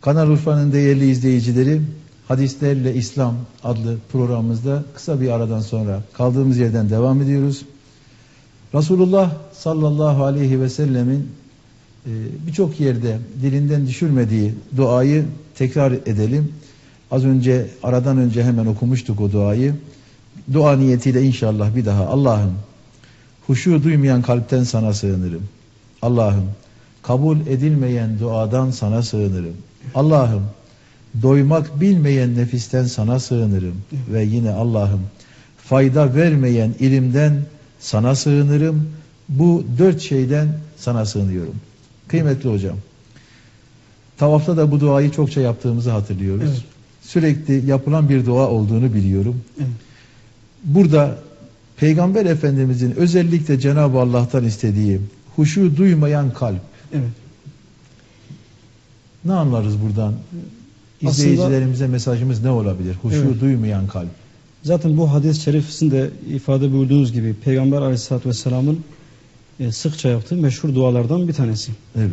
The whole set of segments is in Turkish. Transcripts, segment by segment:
Kanal Urfa'nın değerli izleyicileri, Hadislerle İslam adlı programımızda kısa bir aradan sonra kaldığımız yerden devam ediyoruz. Resulullah sallallahu aleyhi ve sellemin e, birçok yerde dilinden düşürmediği duayı tekrar edelim. Az önce aradan önce hemen okumuştuk o duayı. Dua niyetiyle inşallah bir daha Allah'ım huşu duymayan kalpten sana sığınırım. Allah'ım kabul edilmeyen duadan sana sığınırım. Allah'ım doymak bilmeyen nefisten sana sığınırım. Ve yine Allah'ım fayda vermeyen ilimden sana sığınırım. Bu dört şeyden sana sığınıyorum. Kıymetli hocam. Tavafta da bu duayı çokça yaptığımızı hatırlıyoruz. Evet. Sürekli yapılan bir dua olduğunu biliyorum. Evet. Burada Peygamber Efendimizin özellikle Cenab-ı Allah'tan istediği huşu duymayan kalp. Evet. Ne anlarız buradan? Aslında- İzleyicilerimize mesajımız ne olabilir? Huşu Evet. duymayan kalp. Zaten bu hadis-i şerifinde ifade buyurduğunuz gibi Peygamber aleyhissalatü vesselamın e, sıkça yaptığı meşhur dualardan bir tanesi. Evet.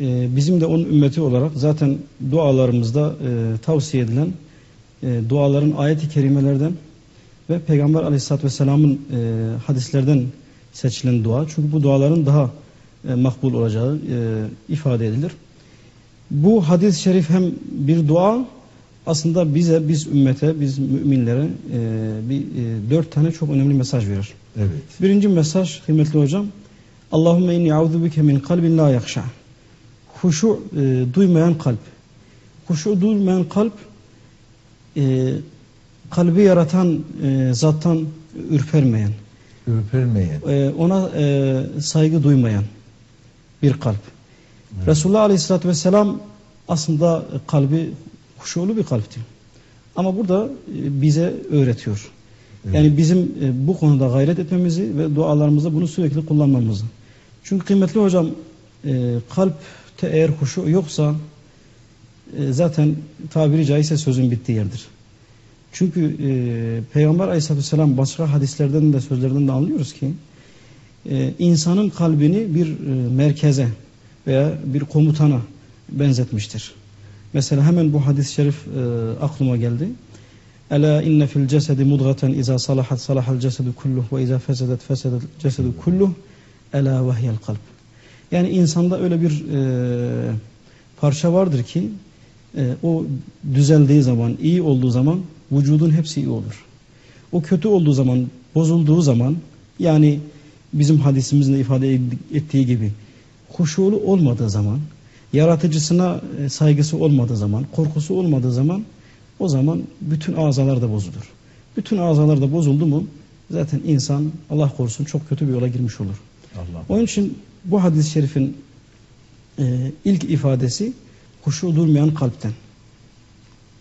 E, bizim de onun ümmeti olarak zaten dualarımızda e, tavsiye edilen e, duaların ayet-i kerimelerden ve Peygamber aleyhissalatü vesselamın e, hadislerden seçilen dua. Çünkü bu duaların daha e, makbul olacağı e, ifade edilir. Bu hadis-i şerif hem bir dua aslında bize, biz ümmete, biz müminlere e, bir e, dört tane çok önemli mesaj verir. Evet. Birinci mesaj kıymetli hocam. Allahümme inni a'udhu bike min kalbin la yakşa. Huşu e, duymayan kalp. Huşu duymayan kalp e, kalbi yaratan e, zattan ürpermeyen, Ürpermeyen. e, ona e, saygı duymayan bir kalp. Resulullah Aleyhisselatü Vesselam aslında kalbi huşulu bir kalpti. Ama burada e, bize öğretiyor. Yani bizim e, bu konuda gayret etmemizi ve dualarımızda bunu sürekli kullanmamızı. Çünkü kıymetli hocam e, kalpte eğer huşu yoksa zaten tabiri caizse sözün bittiği yerdir. Çünkü e, Peygamber Aleyhisselatü Vesselam başka hadislerden de sözlerden de anlıyoruz ki e, insanın kalbini bir e, merkeze veya bir komutana benzetmiştir. Mesela hemen bu hadis-i şerif e, aklıma geldi. Ela inne fil cesedi mudgaten iza salahat salahal cesedu kulluh ve iza fesedet fesedet cesedu kulluh ela vehiyel kalp. Yani insanda öyle bir e, parça vardır ki e, o düzeldiği zaman, iyi olduğu zaman vücudun hepsi iyi olur. O kötü olduğu zaman, bozulduğu zaman yani bizim hadisimizin de ifade ettiği gibi huşulu olmadığı zaman, yaratıcısına e, saygısı olmadığı zaman, korkusu olmadığı zaman o zaman bütün azalar da bozulur. Bütün azalar da bozuldu mu zaten insan Allah korusun çok kötü bir yola girmiş olur. Allah. Onun için bu hadis-i şerifin e, ilk ifadesi huşu durmayan kalpten.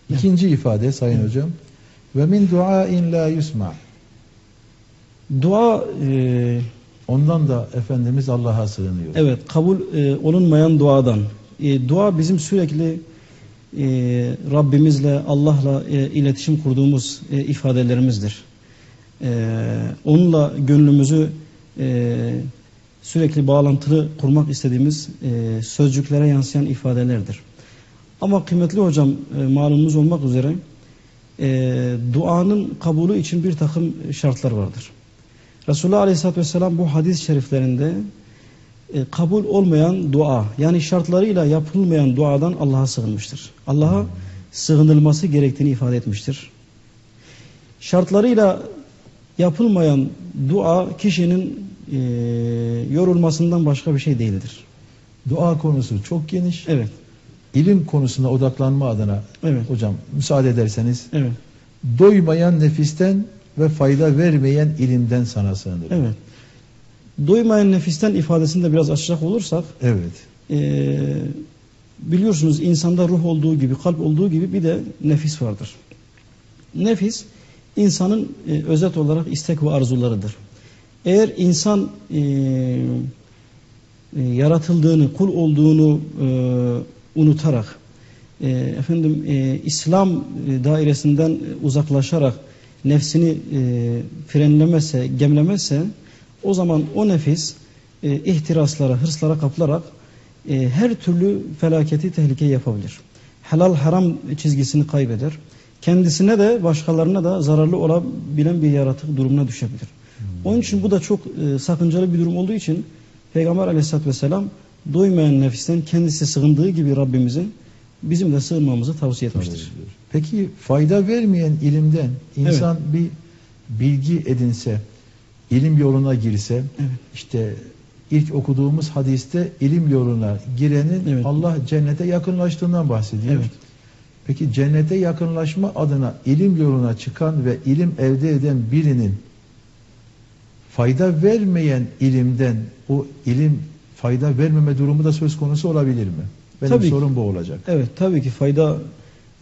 İkinci ifade Sayın Hocam. Ve min duain la yusma. Dua e, Ondan da Efendimiz Allah'a sığınıyor. evet kabul e, olunmayan duadan. E, dua bizim sürekli e, Rabbimizle Allah'la e, iletişim kurduğumuz e, ifadelerimizdir. E, onunla gönlümüzü e, sürekli bağlantılı kurmak istediğimiz e, sözcüklere yansıyan ifadelerdir. Ama kıymetli hocam e, malumunuz olmak üzere e, duanın kabulü için bir takım şartlar vardır. Resulullah Aleyhisselatü Vesselam bu hadis-i şeriflerinde e, kabul olmayan dua yani şartlarıyla yapılmayan duadan Allah'a sığınmıştır. Allah'a sığınılması gerektiğini ifade etmiştir. Şartlarıyla yapılmayan dua kişinin e, yorulmasından başka bir şey değildir. Dua konusu çok geniş. Evet, İlim konusuna odaklanma adına evet, hocam müsaade ederseniz evet, doymayan nefisten ve fayda vermeyen ilimden sana sığınırım. evet. Doymayan nefisten ifadesini de biraz açacak olursak Evet. e, biliyorsunuz insanda ruh olduğu gibi, kalp olduğu gibi bir de nefis vardır. Nefis insanın e, özet olarak istek ve arzularıdır. Eğer insan e, e, yaratıldığını, kul olduğunu e, unutarak, e, efendim e, İslam e, dairesinden uzaklaşarak nefsini e, frenlemezse, gemlemezse, o zaman o nefis e, ihtiraslara, hırslara kapılarak e, her türlü felaketi, tehlikeyi yapabilir. helal haram çizgisini kaybeder. Kendisine de başkalarına da zararlı olabilen bir yaratık durumuna düşebilir. Onun için bu da çok e, sakıncalı bir durum olduğu için Peygamber aleyhissalatü vesselam doymayan nefisten kendisi sığındığı gibi Rabbimizin bizim de sığınmamızı tavsiye etmiştir. Peki fayda vermeyen ilimden insan bir bilgi edinse, ilim yoluna girse, Evet. işte ilk okuduğumuz hadiste ilim yoluna girenin Evet. Allah cennete yakınlaştığından bahsediyor. Evet. Peki cennete yakınlaşma adına ilim yoluna çıkan ve ilim elde eden birinin fayda vermeyen ilimden o ilim fayda vermeme durumu da söz konusu olabilir mi? Benim Tabii ki. sorum bu olacak. Evet tabii ki fayda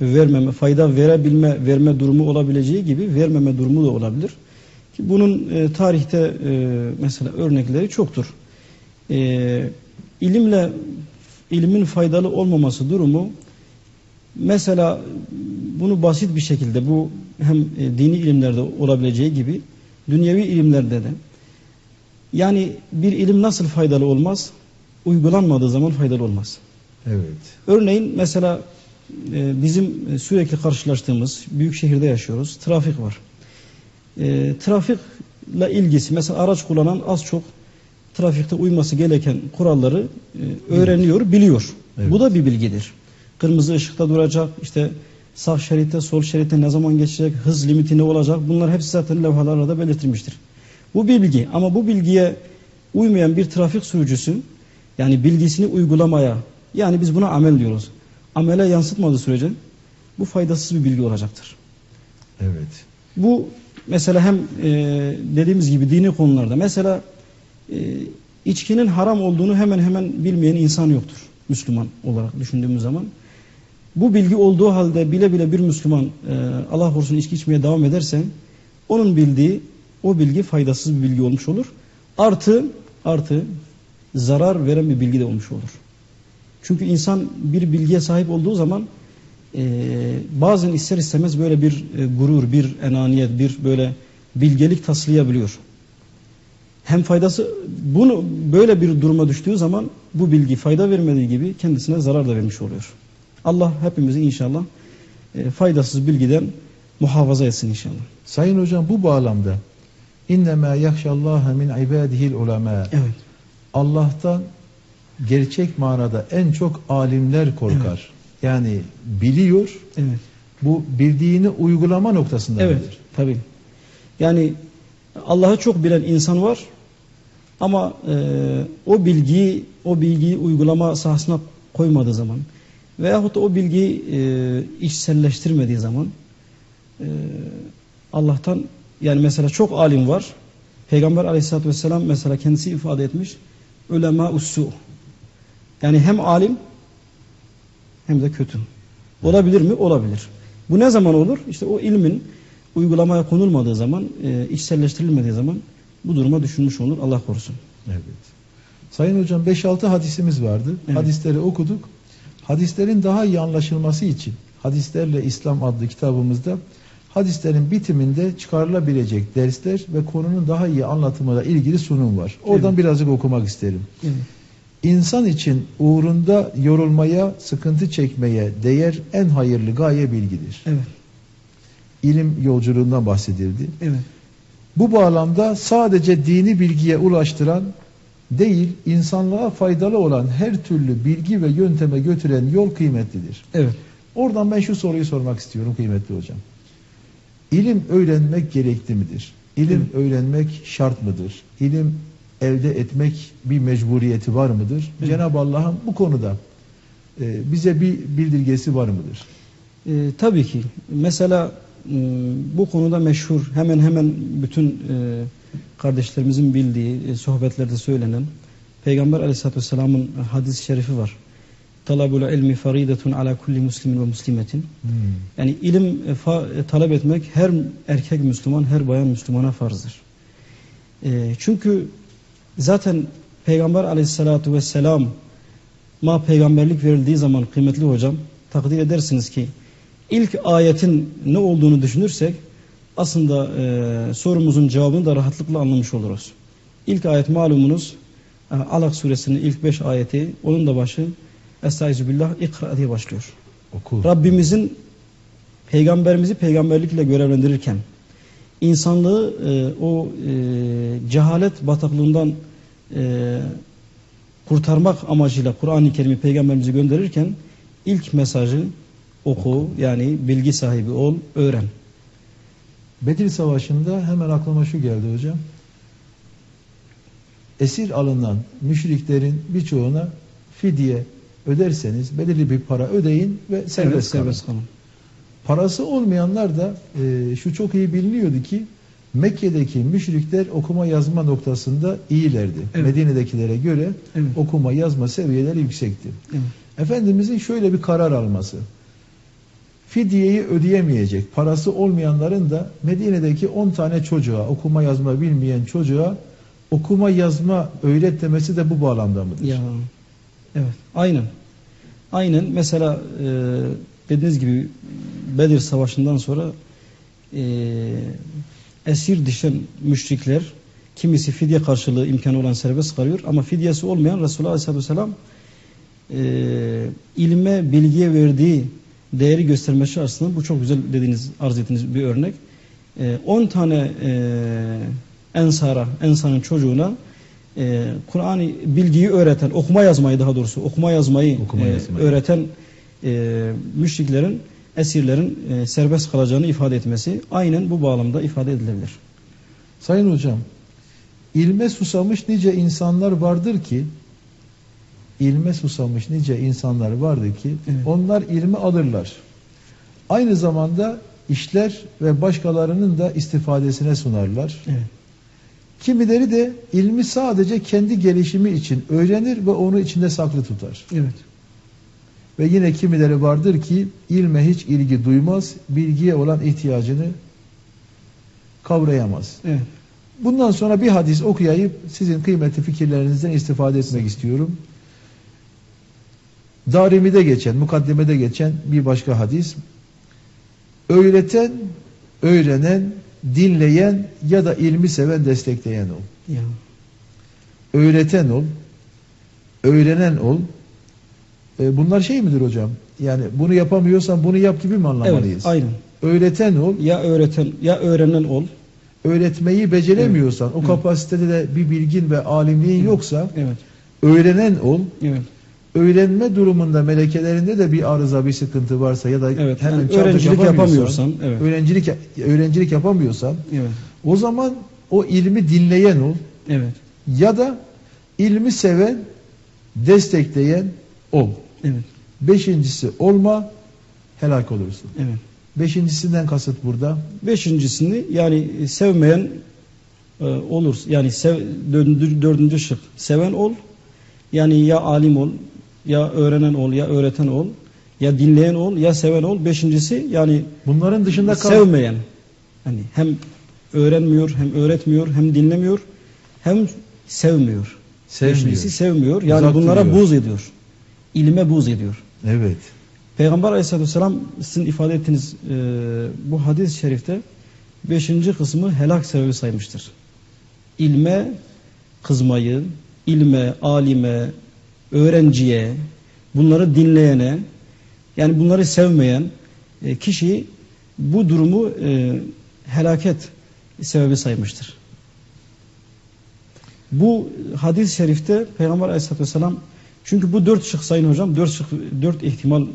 vermeme, fayda verebilme, verme durumu olabileceği gibi vermeme durumu da olabilir. Ki bunun e, tarihte e, mesela örnekleri çoktur. E, ilimle ilimin faydalı olmaması durumu mesela bunu basit bir şekilde bu hem e, dini ilimlerde olabileceği gibi dünyevi ilimlerde de yani bir ilim nasıl faydalı olmaz? Uygulanmadığı zaman faydalı olmaz. Evet. Örneğin mesela e, bizim e, sürekli karşılaştığımız büyük şehirde yaşıyoruz. Trafik var. E, trafikle ilgisi mesela araç kullanan az çok trafikte uyması gereken kuralları e, öğreniyor, biliyor. Evet. Bu da bir bilgidir. Kırmızı ışıkta duracak, işte sağ şeritte, sol şeritte ne zaman geçecek, hız limiti ne olacak bunlar hepsi zaten levhalarda da belirtilmiştir. Bu bir bilgi ama bu bilgiye uymayan bir trafik sürücüsü yani bilgisini uygulamaya yani biz buna amel diyoruz. Amele yansıtmadığı sürece bu faydasız bir bilgi olacaktır. Evet. Bu mesela hem e, dediğimiz gibi dini konularda mesela e, içkinin haram olduğunu hemen hemen bilmeyen insan yoktur Müslüman olarak düşündüğümüz zaman. Bu bilgi olduğu halde bile bile bir Müslüman e, Allah korusun içki içmeye devam ederse onun bildiği o bilgi faydasız bir bilgi olmuş olur. Artı artı zarar veren bir bilgi de olmuş olur. Çünkü insan bir bilgiye sahip olduğu zaman e, bazen ister istemez böyle bir e, gurur, bir enaniyet, bir böyle bilgelik taslayabiliyor. Hem faydası bunu böyle bir duruma düştüğü zaman bu bilgi fayda vermediği gibi kendisine zarar da vermiş oluyor. Allah hepimizi inşallah e, faydasız bilgiden muhafaza etsin inşallah. Sayın hocam bu bağlamda innema yahşallaha min ibadihil ulema. Evet. Allah'tan gerçek manada en çok alimler korkar. Yani biliyor, Evet. bu bildiğini uygulama noktasında Evet, bilir. tabii. Yani Allah'ı çok bilen insan var ama e, o bilgiyi o bilgiyi uygulama sahasına koymadığı zaman veyahut da o bilgiyi e, içselleştirmediği zaman e, Allah'tan yani mesela çok alim var. Peygamber Aleyhisselatü vesselam mesela kendisi ifade etmiş. Ulema ussu. Yani hem alim hem de kötü. Olabilir mi? Olabilir. Bu ne zaman olur? İşte o ilmin uygulamaya konulmadığı zaman, e, içselleştirilmediği zaman bu duruma düşünmüş olur. Allah korusun. Evet. Sayın hocam 5-6 hadisimiz vardı. Evet. Hadisleri okuduk. Hadislerin daha iyi anlaşılması için Hadislerle İslam adlı kitabımızda hadislerin bitiminde çıkarılabilecek dersler ve konunun daha iyi anlatımıyla ilgili sunum var. Oradan Evet. birazcık okumak isterim. Evet. İnsan için uğrunda yorulmaya, sıkıntı çekmeye değer en hayırlı gaye bilgidir. Evet. İlim yolculuğundan bahsedildi. Evet. Bu bağlamda sadece dini bilgiye ulaştıran değil, insanlığa faydalı olan her türlü bilgi ve yönteme götüren yol kıymetlidir. Evet. Oradan ben şu soruyu sormak istiyorum kıymetli hocam. İlim öğrenmek gerekli midir? İlim öğrenmek şart mıdır? İlim elde etmek bir mecburiyeti var mıdır? Cenab-ı Allah'ın bu konuda e, bize bir bildirgesi var mıdır? E, tabii ki. Mesela e, bu konuda meşhur hemen hemen bütün e, kardeşlerimizin bildiği e, sohbetlerde söylenen Peygamber Aleyhisselatü Vesselam'ın hadis-i şerifi var. Talabul ilmi faridetun ala kulli muslimin ve muslimetin. Yani ilim e, fa- e, talep etmek her erkek Müslüman, her bayan Müslümana farzdır. E, çünkü zaten Peygamber Aleyhisselatü Vesselam ma peygamberlik verildiği zaman kıymetli hocam takdir edersiniz ki ilk ayetin ne olduğunu düşünürsek aslında e, sorumuzun cevabını da rahatlıkla anlamış oluruz. İlk ayet malumunuz e, Alak suresinin ilk beş ayeti onun da başı Estaizu billah ikra diye başlıyor. Oku. Rabbimizin peygamberimizi peygamberlikle görevlendirirken insanlığı e, o e, cehalet bataklığından e, kurtarmak amacıyla Kur'an-ı Kerim'i peygamberimize gönderirken ilk mesajı oku yani bilgi sahibi ol, öğren. Bedir Savaşı'nda hemen aklıma şu geldi hocam. Esir alınan müşriklerin birçoğuna fidye öderseniz belirli bir para ödeyin ve serbest, kalın. serbest kalın. Parası olmayanlar da e, şu çok iyi biliniyordu ki Mekke'deki müşrikler okuma yazma noktasında iyilerdi. Evet. Medine'dekilere göre Evet. okuma yazma seviyeleri yüksekti. Evet. Efendimizin şöyle bir karar alması. Fidyeyi ödeyemeyecek parası olmayanların da Medine'deki 10 tane çocuğa okuma yazma bilmeyen çocuğa okuma yazma öğret demesi de bu bağlamda mıdır? Ya, evet, aynen. Aynen. Mesela e, dediğiniz gibi Bedir Savaşı'ndan sonra e, esir düşen müşrikler kimisi fidye karşılığı imkanı olan serbest kalıyor ama fidyesi olmayan Resulullah Aleyhisselatü Vesselam e, ilme, bilgiye verdiği değeri göstermesi açısından bu çok güzel dediğiniz, arz ettiğiniz bir örnek. 10 tane e, ensara, ensanın çocuğuna e, Kur'an'ı bilgiyi öğreten, okuma yazmayı daha doğrusu okuma yazmayı, Okuma e, yazmayı. öğreten e, müşriklerin, esirlerin e, serbest kalacağını ifade etmesi aynen bu bağlamda ifade edilebilir. Sayın hocam, ilme susamış nice insanlar vardır ki ilme susamış nice insanlar vardır ki Evet. onlar ilmi alırlar. Aynı zamanda işler ve başkalarının da istifadesine sunarlar. Evet. Kimileri de ilmi sadece kendi gelişimi için öğrenir ve onu içinde saklı tutar. Evet. Ve yine kimileri vardır ki ilme hiç ilgi duymaz, bilgiye olan ihtiyacını kavrayamaz. Evet. Bundan sonra bir hadis okuyayıp sizin kıymetli fikirlerinizden istifade etmek istiyorum. Darimi'de geçen, mukaddimede geçen bir başka hadis. Öğreten, öğrenen, dinleyen ya da ilmi seven, destekleyen ol. Ya. Öğreten ol, öğrenen ol. E, bunlar şey midir hocam? Yani bunu yapamıyorsan bunu yap gibi mi anlamalıyız? Evet, aynen. Öğreten ol, Ya öğreten ya öğrenen ol. öğretmeyi beceremiyorsan, o kapasitede de bir bilgin ve alimliğin yoksa Evet. öğrenen ol. Evet. Öğrenme durumunda melekelerinde de bir arıza, bir sıkıntı varsa ya da Evet, hemen yani öğrencilik yapamıyorsan, evet. öğrencilik öğrencilik yapamıyorsan Evet. o zaman o ilmi dinleyen ol Evet. ya da ilmi seven, destekleyen ol. Evet. Beşincisi olma, helak olursun. Evet. Beşincisinden kasıt burada. Beşincisini yani sevmeyen e, olur. Yani sev, dördüncü, dördüncü şık. Seven ol. Yani ya alim ol, ya öğrenen ol, ya öğreten ol, ya dinleyen ol, ya seven ol. Beşincisi yani Bunların dışında kal. sevmeyen. Hani hem öğrenmiyor, hem öğretmiyor, hem dinlemiyor, hem sevmiyor. Sevmiyor. Beşincisi sevmiyor. Yani Uzak bunlara duruyor. buz ediyor. İlme buz ediyor. Evet. Peygamber aleyhissalatü vesselam sizin ifade ettiğiniz e, bu hadis-i şerifte beşinci kısmı helak sebebi saymıştır. İlme kızmayı, ilme, alime, öğrenciye, bunları dinleyene, yani bunları sevmeyen e, kişi bu durumu e, helaket sebebi saymıştır. Bu hadis-i şerifte Peygamber aleyhissalatü vesselam çünkü bu dört şık sayın hocam, dört şık, dört ihtimal e,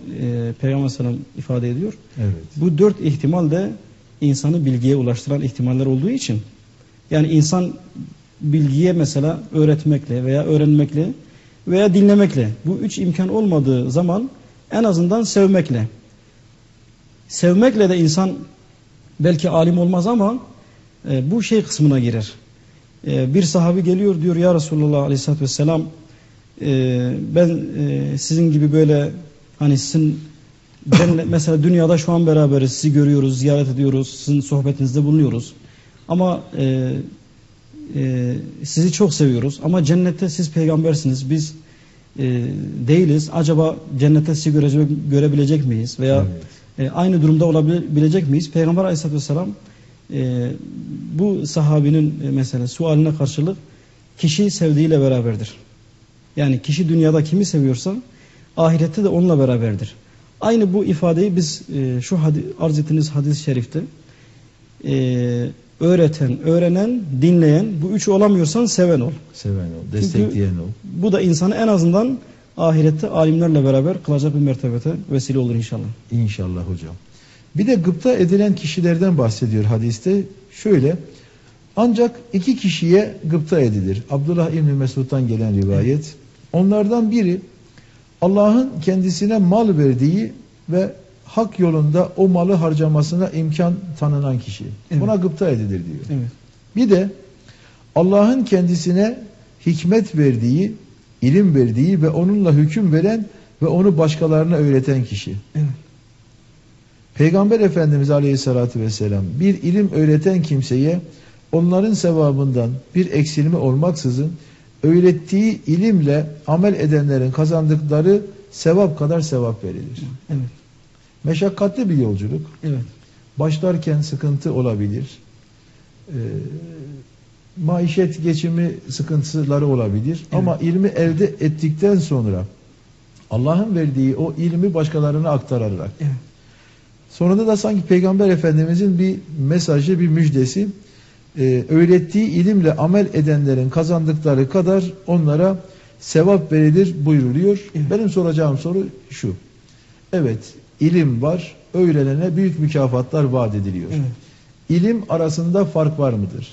Peygamber aleyhisselam ifade ediyor. Evet. Bu dört ihtimal de insanı bilgiye ulaştıran ihtimaller olduğu için yani insan bilgiye mesela öğretmekle veya öğrenmekle veya dinlemekle bu üç imkan olmadığı zaman en azından sevmekle sevmekle de insan belki alim olmaz ama e, bu şey kısmına girer. E, bir sahabi geliyor diyor ya Resulullah aleyhissalatü vesselam e, ben e, sizin gibi böyle hani sizin cennet, mesela dünyada şu an beraberiz sizi görüyoruz ziyaret ediyoruz sizin sohbetinizde bulunuyoruz. Ama e, e, sizi çok seviyoruz. Ama cennette siz peygambersiniz biz e, değiliz. Acaba cennette sizi görecek, görebilecek miyiz? Veya e, aynı durumda olabilecek miyiz? Peygamber aleyhissalatü vesselam e, bu sahabinin e, mesela sualine karşılık kişi sevdiğiyle beraberdir. Yani kişi dünyada kimi seviyorsa ahirette de onunla beraberdir. Aynı bu ifadeyi biz e, şu hadi, arz ettiğiniz hadis-i şerifte e, öğreten, öğrenen, dinleyen bu üçü olamıyorsan seven ol. Seven ol, destekleyen ol. Bu da insanı en azından ahirette alimlerle beraber kılacak bir mertebete vesile olur inşallah. İnşallah hocam. Bir de gıpta edilen kişilerden bahsediyor hadiste. Şöyle, ancak iki kişiye gıpta edilir. Abdullah İbni Mesud'dan gelen rivayet. Onlardan biri Allah'ın kendisine mal verdiği ve hak yolunda o malı harcamasına imkan tanınan kişi. Evet. Buna gıpta edilir diyor. Evet. Bir de Allah'ın kendisine hikmet verdiği, ilim verdiği ve onunla hüküm veren ve onu başkalarına öğreten kişi. Evet. Peygamber Efendimiz Aleyhisselatü Vesselam bir ilim öğreten kimseye onların sevabından bir eksilme olmaksızın öğrettiği ilimle amel edenlerin kazandıkları sevap kadar sevap verilir. Evet. Meşakkatli bir yolculuk. Evet. Başlarken sıkıntı olabilir. Ee, maişet geçimi sıkıntıları olabilir. Ama ilmi elde ettikten sonra Allah'ın verdiği o ilmi başkalarına aktararak Evet. Sonunda da sanki Peygamber Efendimizin bir mesajı, bir müjdesi e, öğrettiği ilimle amel edenlerin kazandıkları kadar onlara sevap verilir buyruluyor. Evet. Benim soracağım soru şu. Evet, ilim var, öğrenene büyük mükafatlar vaat ediliyor. Evet. İlim arasında fark var mıdır?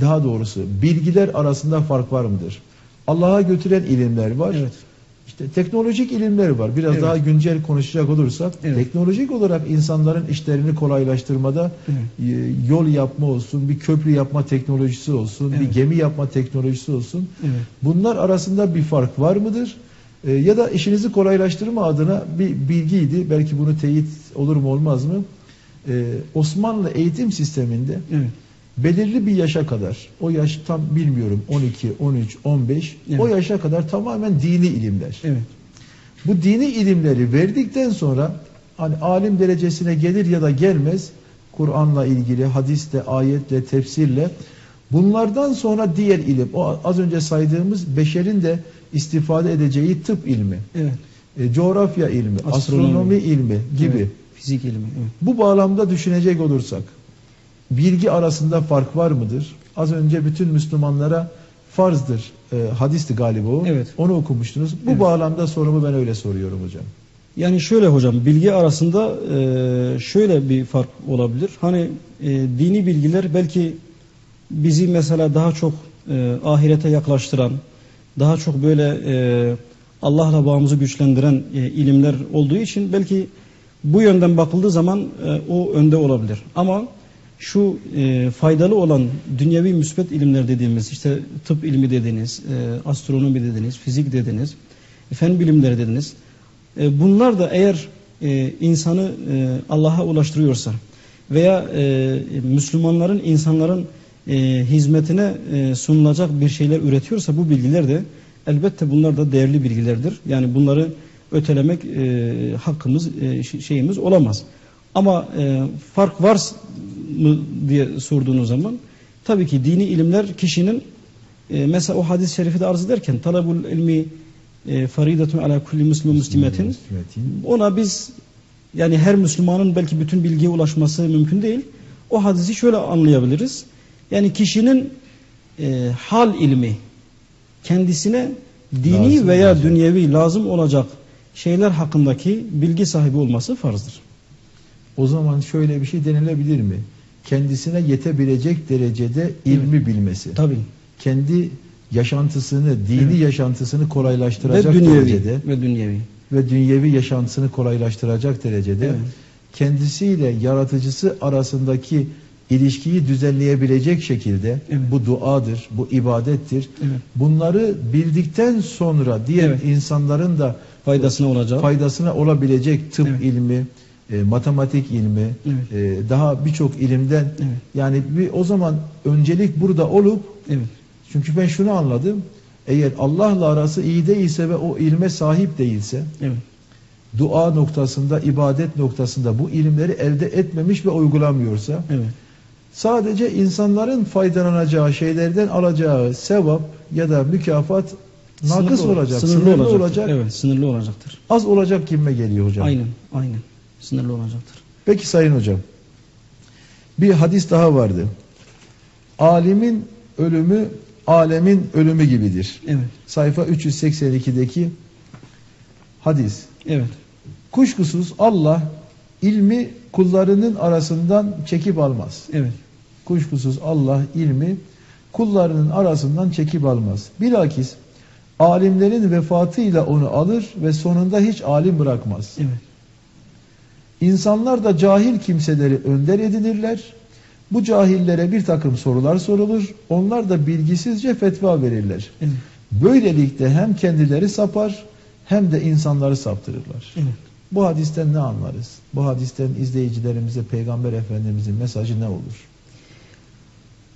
Daha doğrusu bilgiler arasında fark var mıdır? Allah'a götüren ilimler var. Evet. İşte teknolojik ilimler var. Biraz Evet. daha güncel konuşacak olursak Evet. teknolojik olarak insanların işlerini kolaylaştırmada Evet. e, yol yapma olsun, bir köprü yapma teknolojisi olsun, bir Evet. gemi yapma teknolojisi olsun. Evet. Bunlar arasında bir fark var mıdır? E, ya da işinizi kolaylaştırma adına bir bilgiydi. Belki bunu teyit olur mu olmaz mı? E, Osmanlı eğitim sisteminde Evet. Belirli bir yaşa kadar, o yaş tam bilmiyorum 12, 13, 15, Evet. o yaşa kadar tamamen dini ilimler. Evet. Bu dini ilimleri verdikten sonra hani alim derecesine gelir ya da gelmez Kur'an'la ilgili, hadisle, ayetle, tefsirle bunlardan sonra diğer ilim, o az önce saydığımız beşerin de istifade edeceği tıp ilmi, Evet. e, coğrafya ilmi, astronomi, Astronomi. ilmi gibi. Evet. Fizik ilmi. Evet. Bu bağlamda düşünecek olursak bilgi arasında fark var mıdır? Az önce bütün Müslümanlara farzdır. E, hadisti galiba o. Evet. Onu okumuştunuz. Bu Evet. bağlamda sorumu ben öyle soruyorum hocam. Yani şöyle hocam bilgi arasında e, şöyle bir fark olabilir. Hani e, dini bilgiler belki bizi mesela daha çok e, ahirete yaklaştıran, daha çok böyle e, Allah'la bağımızı güçlendiren e, ilimler olduğu için belki bu yönden bakıldığı zaman e, o önde olabilir. Ama şu e, faydalı olan dünyevi müsbet ilimler dediğimiz işte tıp ilmi dediniz, e, astronomi dediniz, fizik dediniz, fen bilimleri dediniz. E, bunlar da eğer e, insanı e, Allah'a ulaştırıyorsa veya e, Müslümanların, insanların e, hizmetine e, sunulacak bir şeyler üretiyorsa bu bilgiler de elbette bunlar da değerli bilgilerdir. Yani bunları ötelemek e, hakkımız, e, ş- şeyimiz olamaz. Ama e, fark var mı diye sorduğunuz zaman tabii ki dini ilimler kişinin e, mesela o hadis-i şerifi de arz ederken talabul ilmi e, faridetun ala kulli muslimin muslimetin ona biz yani her Müslümanın belki bütün bilgiye ulaşması mümkün değil. O hadisi şöyle anlayabiliriz. Yani kişinin e, hal ilmi kendisine dini Lazım veya olacak. dünyevi lazım olacak şeyler hakkındaki bilgi sahibi olması farzdır. O zaman şöyle bir şey denilebilir mi? Kendisine yetebilecek derecede ilmi bilmesi. Tabii. Kendi yaşantısını, dini Evet. yaşantısını Ve kolaylaştıracak dünyevi. derecede Ve dünyevi. ve dünyevi yaşantısını kolaylaştıracak derecede Evet. kendisiyle yaratıcısı arasındaki ilişkiyi düzenleyebilecek şekilde Evet. bu duadır, bu ibadettir. Evet. Bunları bildikten sonra diğer Evet. insanların da Faydasına olacak. faydasına olabilecek tıp Evet. ilmi, e, matematik ilmi, Evet. e, daha birçok ilimden Evet. yani bir o zaman öncelik burada olup Evet. çünkü ben şunu anladım. Eğer Allah'la arası iyi değilse ve o ilme sahip değilse Evet. dua noktasında, ibadet noktasında bu ilimleri elde etmemiş ve uygulamıyorsa Evet. sadece insanların faydalanacağı şeylerden alacağı sevap ya da mükafat Nakıs Sınırlı- olacak, sınırlı, sınırlı olacak. Evet, sınırlı olacaktır. Az olacak gibime geliyor hocam. Aynen, aynen. Sınırlı olacaktır. Peki sayın hocam. Bir hadis daha vardı. Alimin ölümü alemin ölümü gibidir. Evet, Sayfa 382'deki hadis. evet, Kuşkusuz Allah ilmi kullarının arasından çekip almaz. evet. Kuşkusuz Allah ilmi kullarının arasından çekip almaz. Bilakis alimlerin vefatıyla onu alır ve sonunda hiç alim bırakmaz. Evet, İnsanlar da cahil kimseleri önder edinirler. Bu cahillere bir takım sorular sorulur. Onlar da bilgisizce fetva verirler. evet, Böylelikle hem kendileri sapar hem de insanları saptırırlar. evet. Bu hadisten ne anlarız? Bu hadisten izleyicilerimize Peygamber Efendimizin mesajı ne olur?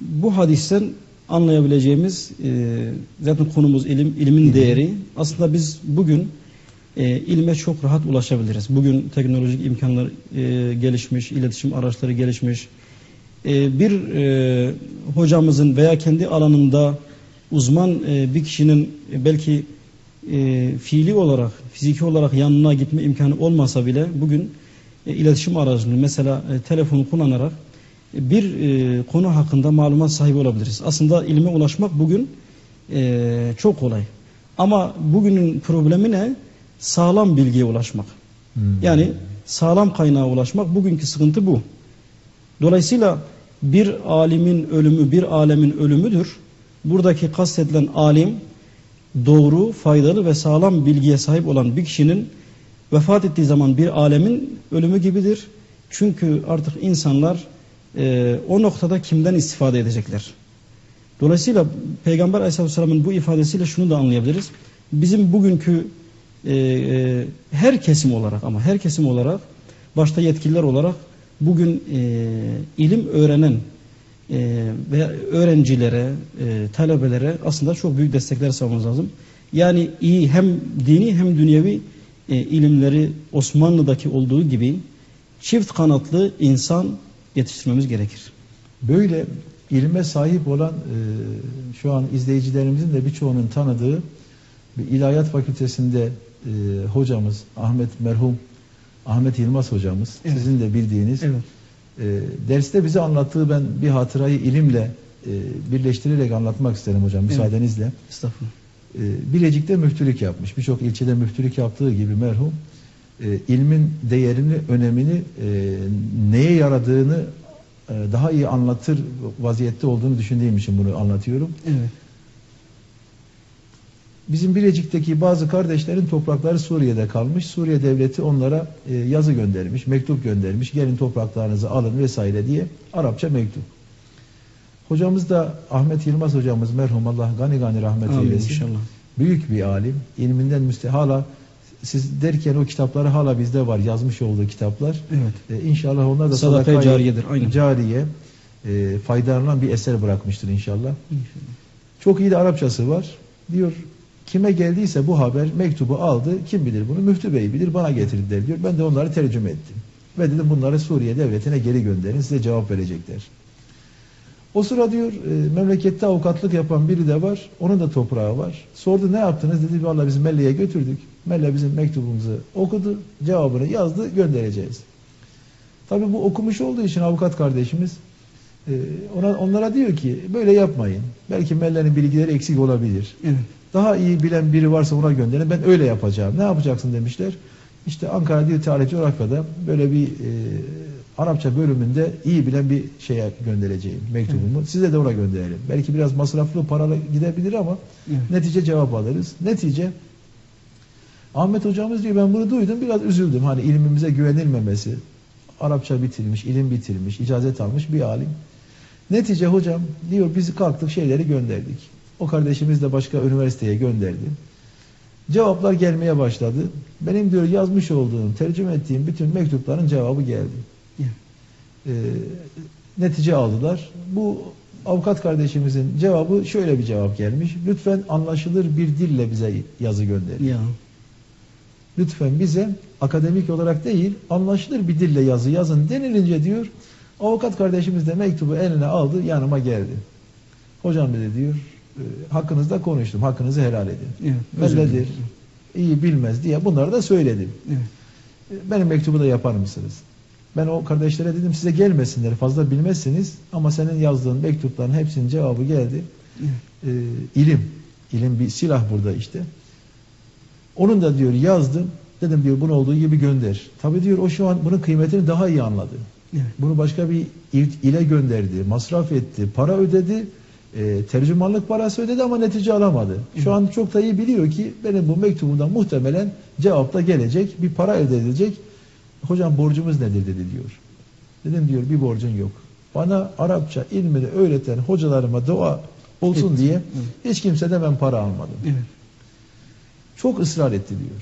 Bu hadisten anlayabileceğimiz e, zaten konumuz ilim, ilimin değeri. Aslında biz bugün e, ilme çok rahat ulaşabiliriz. Bugün teknolojik imkanlar e, gelişmiş, iletişim araçları gelişmiş. E, bir e, hocamızın veya kendi alanında uzman e, bir kişinin e, belki e, fiili olarak, fiziki olarak yanına gitme imkanı olmasa bile bugün e, iletişim aracını mesela e, telefonu kullanarak e, bir e, konu hakkında malumat sahibi olabiliriz. Aslında ilme ulaşmak bugün e, çok kolay. Ama bugünün problemi ne? Sağlam bilgiye ulaşmak. Yani sağlam kaynağa ulaşmak bugünkü sıkıntı bu. Dolayısıyla bir alimin ölümü bir alemin ölümüdür. Buradaki kastedilen alim doğru, faydalı ve sağlam bilgiye sahip olan bir kişinin vefat ettiği zaman bir alemin ölümü gibidir. Çünkü artık insanlar e, o noktada kimden istifade edecekler? Dolayısıyla Peygamber Aleyhisselatü Vesselam'ın bu ifadesiyle şunu da anlayabiliriz. Bizim bugünkü e, e, her kesim olarak ama her kesim olarak başta yetkililer olarak bugün e, ilim öğrenen e, ve öğrencilere, e, talebelere aslında çok büyük destekler sağlamamız lazım. Yani iyi hem dini hem dünyevi e, ilimleri Osmanlı'daki olduğu gibi çift kanatlı insan yetiştirmemiz gerekir. Böyle ilme sahip olan e, şu an izleyicilerimizin de birçoğunun tanıdığı bir ilahiyat fakültesinde e, hocamız Ahmet merhum Ahmet Yılmaz hocamız Evet. sizin de bildiğiniz Evet. e, derste bize anlattığı ben bir hatırayı ilimle e, birleştirerek anlatmak isterim hocam müsaadenizle. Estağfurullah. E, Bilecik'te müftülük yapmış. Birçok ilçede müftülük yaptığı gibi merhum e, ilmin değerini, önemini, e, neye yaradığını e, daha iyi anlatır vaziyette olduğunu düşündüğüm için bunu anlatıyorum. Evet. Bizim Bilecik'teki bazı kardeşlerin toprakları Suriye'de kalmış. Suriye devleti onlara e, yazı göndermiş, mektup göndermiş. Gelin topraklarınızı alın vesaire diye Arapça mektup. Hocamız da Ahmet Yılmaz hocamız merhum Allah gani gani rahmet Amin eylesin. inşallah. Büyük bir alim. ilminden müste hala siz derken o kitapları hala bizde var. Yazmış olduğu kitaplar. Evet. E, inşallah onlar da sadaka cariyedir, aynen. Cariye e, faydalanan bir eser bırakmıştır inşallah. İnşallah. Çok iyi de Arapçası var. Diyor kime geldiyse bu haber mektubu aldı. Kim bilir bunu? Müftü Bey bilir bana getirdiler diyor. Ben de onları tercüme ettim. Ve dedim bunları Suriye devletine geri gönderin size cevap verecekler. O sıra diyor e, memlekette avukatlık yapan biri de var. Onun da toprağı var. Sordu ne yaptınız? Dedi vallahi biz Melle'ye götürdük. Melle bizim mektubumuzu okudu. Cevabını yazdı göndereceğiz. Tabii bu okumuş olduğu için avukat kardeşimiz e, ona, onlara diyor ki böyle yapmayın. Belki Melle'nin bilgileri eksik olabilir. Evet. Daha iyi bilen biri varsa ona gönderin. Ben öyle yapacağım. Ne yapacaksın demişler. İşte Ankara Dil Tarih Coğrafya'da böyle bir e, Arapça bölümünde iyi bilen bir şeye göndereceğim mektubumu. Size de ona gönderelim. Belki biraz masraflı paralı gidebilir ama Evet. netice cevap alırız. Netice Ahmet hocamız diyor ben bunu duydum biraz üzüldüm. Hani ilmimize güvenilmemesi. Arapça bitirmiş, ilim bitirmiş, icazet almış bir alim. Netice hocam diyor biz kalktık şeyleri gönderdik. O kardeşimiz de başka üniversiteye gönderdi. Cevaplar gelmeye başladı. Benim diyor yazmış olduğum, tercüme ettiğim bütün mektupların cevabı geldi. Ee, netice aldılar. Bu avukat kardeşimizin cevabı şöyle bir cevap gelmiş. Lütfen anlaşılır bir dille bize yazı gönderin. Ya. Lütfen bize akademik olarak değil anlaşılır bir dille yazı yazın denilince diyor avukat kardeşimiz de mektubu eline aldı yanıma geldi. Hocam dedi diyor e, hakkınızda konuştum. Hakkınızı helal edin. Evet, Belledir, iyi bilmez diye bunları da söyledim. Evet. E, Benim mektubu da yapar mısınız? Ben o kardeşlere dedim size gelmesinler fazla bilmezsiniz ama senin yazdığın mektupların hepsinin cevabı geldi. Evet. Ee, ilim, ilim bir silah burada işte. Onun da diyor yazdım. Dedim diyor bunu olduğu gibi gönder. Tabi diyor o şu an bunun kıymetini daha iyi anladı. Evet. Bunu başka bir il- ile gönderdi, masraf etti, para ödedi, e, tercümanlık parası ödedi ama netice alamadı. Şu an çok da iyi biliyor ki benim bu mektubumdan muhtemelen cevapta gelecek, bir para elde edilecek. Hocam borcumuz nedir dedi diyor. Dedim diyor bir borcun yok. Bana Arapça ilmini öğreten hocalarıma dua olsun Etti. diye Evet. hiç kimseden ben para almadım. Evet. Çok ısrar etti diyor.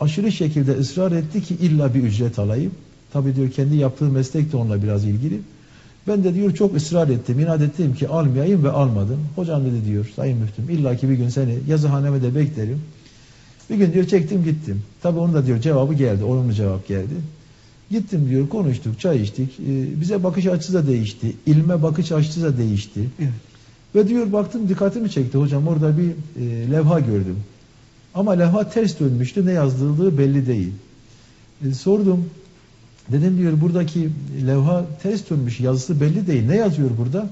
Aşırı şekilde ısrar etti ki illa bir ücret alayım. Tabi diyor kendi yaptığı meslek de onunla biraz ilgili. Ben de diyor çok ısrar ettim, inat ettim ki almayayım ve almadım. Hocam dedi diyor sayın müftüm illa ki bir gün seni yazıhaneme de beklerim. Bir gün diyor çektim gittim. Tabi onun da diyor cevabı geldi, olumlu cevap geldi. Gittim diyor konuştuk, çay içtik. Ee, bize bakış açısı da değişti. ilme bakış açısı da değişti. Evet. Ve diyor baktım dikkatimi çekti hocam orada bir e, levha gördüm. Ama levha ters dönmüştü ne yazıldığı belli değil. E, sordum. Dedim diyor buradaki levha ters dönmüş yazısı belli değil. Ne yazıyor burada?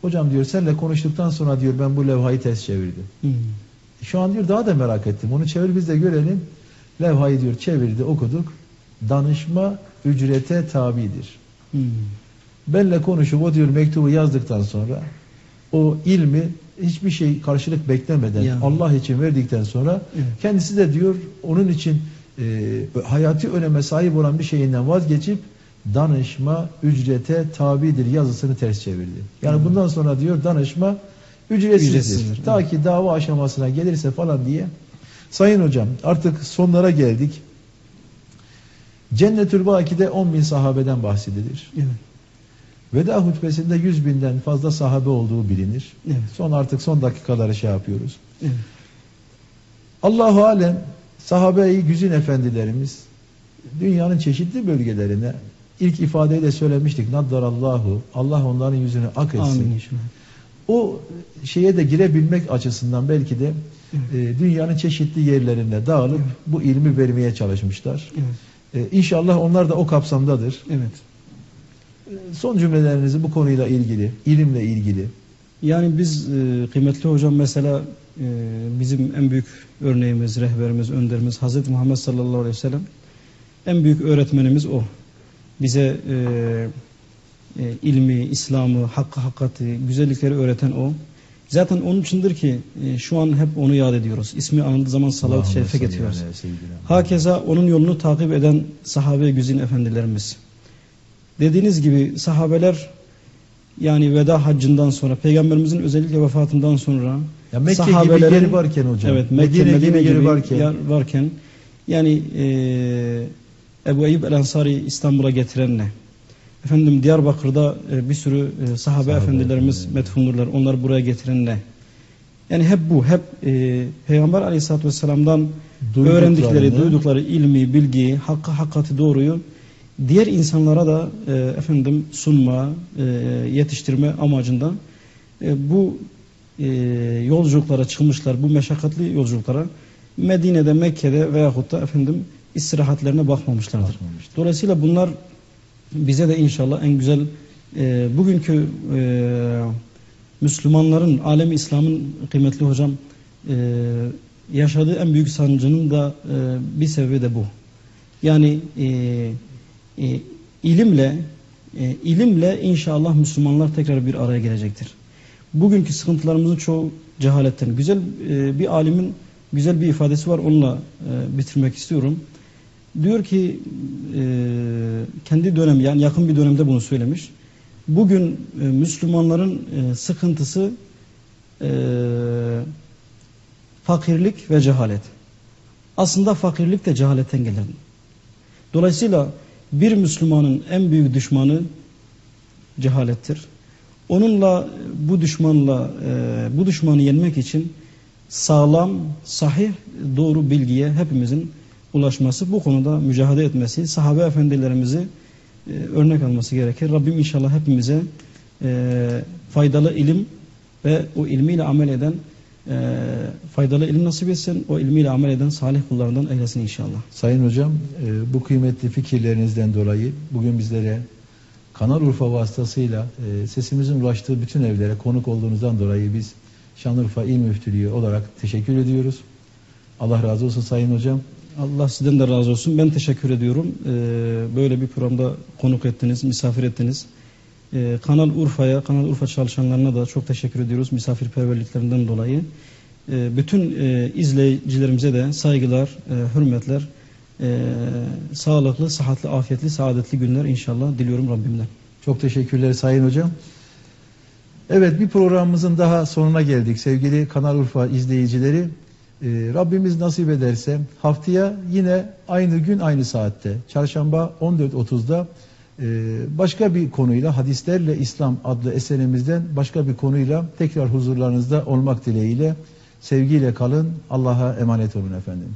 Hocam diyor senle konuştuktan sonra diyor ben bu levhayı ters çevirdim. Hmm. Şu an diyor daha da merak ettim. Onu çevir biz de görelim. Levhayı diyor çevirdi okuduk. Danışma ücrete tabidir. Hmm. Benle konuşup o diyor mektubu yazdıktan sonra o ilmi hiçbir şey karşılık beklemeden Ya. Allah için verdikten sonra Evet. kendisi de diyor onun için hayati öneme sahip olan bir şeyinden vazgeçip danışma ücrete tabidir yazısını ters çevirdi. Yani Hmm. bundan sonra diyor danışma ücretsizdir. Ücretsizdir, Ta ki dava aşamasına gelirse falan diye. Sayın hocam artık sonlara geldik. Cennetül Baki'de 10 bin sahabeden bahsedilir. Evet. Veda hutbesinde 100 binden fazla sahabe olduğu bilinir. Evet. Son artık son dakikaları şey yapıyoruz. Evet. Allahu alem sahabe-i güzin efendilerimiz dünyanın çeşitli bölgelerine ilk ifadeyi de söylemiştik. Naddarallahu. Allah onların yüzünü ak etsin. Amin. O şeye de girebilmek açısından belki de e, dünyanın çeşitli yerlerine dağılıp bu ilmi vermeye çalışmışlar. Evet. E, İnşallah onlar da o kapsamdadır. Evet. E, Son cümlelerinizi bu konuyla ilgili, ilimle ilgili. Yani biz e, kıymetli hocam mesela bizim en büyük örneğimiz, rehberimiz, önderimiz Hazreti Muhammed sallallahu aleyhi ve sellem en büyük öğretmenimiz o. Bize e, e, ilmi, İslam'ı, hakkı, hakikati, güzellikleri öğreten o. Zaten onun içindir ki e, şu an hep onu yad ediyoruz. İsmi anıldığı zaman salavat-ı şerife getiriyoruz. Hakeza onun yolunu takip eden sahabe güzin efendilerimiz. Dediğiniz gibi sahabeler yani veda haccından sonra peygamberimizin özellikle vefatından sonra Ya Mekke gibi yeri varken hocam. Evet Mekke, Medine, gibi yeri varken. yer varken yani e, Ebu Eyyub el Ensari İstanbul'a getirenle efendim Diyarbakır'da e, bir sürü e, sahabe, Sahabe, efendilerimiz evet. metfundurlar. Onlar buraya getirenle yani hep bu hep e, Peygamber Aleyhisselatü Vesselam'dan öğrendikleri, duydukları ilmi, bilgiyi, hakkı, hakikati doğruyu diğer insanlara da e, efendim sunma, e, yetiştirme amacından e, bu e, yolculuklara çıkmışlar, bu meşakkatli yolculuklara Medine'de, Mekke'de veyahut da efendim istirahatlerine bakmamışlardır. Bakmamıştır. Dolayısıyla bunlar bize de inşallah en güzel e, bugünkü e, Müslümanların, alem İslam'ın kıymetli hocam e, yaşadığı en büyük sancının da e, bir sebebi de bu. Yani e, e, ilimle e, ilimle inşallah Müslümanlar tekrar bir araya gelecektir. Bugünkü sıkıntılarımızın çoğu cehaletten. Güzel e, bir alimin güzel bir ifadesi var onunla e, bitirmek istiyorum. Diyor ki e, kendi dönem yani yakın bir dönemde bunu söylemiş. Bugün e, Müslümanların e, sıkıntısı e, fakirlik ve cehalet. Aslında fakirlik de cehaletten gelir. Dolayısıyla bir Müslümanın en büyük düşmanı cehalettir. Onunla bu düşmanla e, bu düşmanı yenmek için sağlam, sahih, doğru bilgiye hepimizin ulaşması, bu konuda mücadele etmesi, sahabe efendilerimizi e, örnek alması gerekir. Rabbim inşallah hepimize e, faydalı ilim ve o ilmiyle amel eden e, faydalı ilim nasip etsin. O ilmiyle amel eden salih kullarından eylesin inşallah. Sayın Hocam e, bu kıymetli fikirlerinizden dolayı bugün bizlere Kanal Urfa vasıtasıyla e, sesimizin ulaştığı bütün evlere konuk olduğunuzdan dolayı biz Şanlıurfa İl Müftülüğü olarak teşekkür ediyoruz. Allah razı olsun Sayın Hocam. Allah sizden de razı olsun. Ben teşekkür ediyorum. Ee, böyle bir programda konuk ettiniz, misafir ettiniz. Ee, Kanal Urfa'ya, Kanal Urfa çalışanlarına da çok teşekkür ediyoruz misafirperverliklerinden dolayı. Ee, bütün e, izleyicilerimize de saygılar, e, hürmetler, e, sağlıklı, sıhhatli, afiyetli, saadetli günler inşallah diliyorum Rabbimden. Çok teşekkürler Sayın Hocam. Evet bir programımızın daha sonuna geldik sevgili Kanal Urfa izleyicileri. Ee, Rabbimiz nasip ederse haftaya yine aynı gün aynı saatte çarşamba 14.30'da e, başka bir konuyla hadislerle İslam adlı eserimizden başka bir konuyla tekrar huzurlarınızda olmak dileğiyle sevgiyle kalın Allah'a emanet olun efendim.